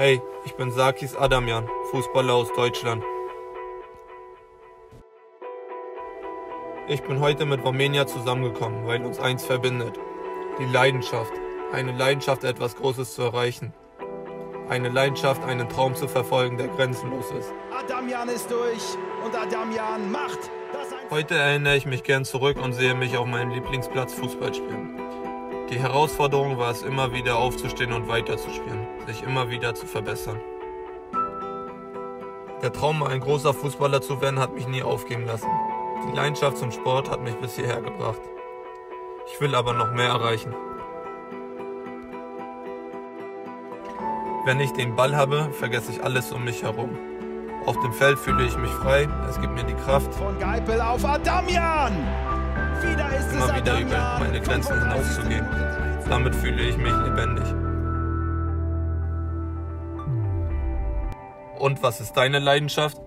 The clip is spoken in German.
Hey, ich bin Sakis Adamjan, Fußballer aus Deutschland. Ich bin heute mit Romania zusammengekommen, weil uns eins verbindet. Die Leidenschaft. Eine Leidenschaft, etwas Großes zu erreichen. Eine Leidenschaft, einen Traum zu verfolgen, der grenzenlos ist. Adamjan ist durch und Adamjan macht Heute erinnere ich mich gern zurück und sehe mich auf meinem Lieblingsplatz Fußball spielen. Die Herausforderung war es immer wieder aufzustehen und weiterzuspielen, sich immer wieder zu verbessern. Der Traum, ein großer Fußballer zu werden, hat mich nie aufgeben lassen. Die Leidenschaft zum Sport hat mich bis hierher gebracht. Ich will aber noch mehr erreichen. Wenn ich den Ball habe, vergesse ich alles um mich herum. Auf dem Feld fühle ich mich frei, es gibt mir die Kraft, von Geipel auf Adamjan. Immer wieder über meine Grenzen 35. hinauszugehen. Damit fühle ich mich lebendig. Und was ist deine Leidenschaft?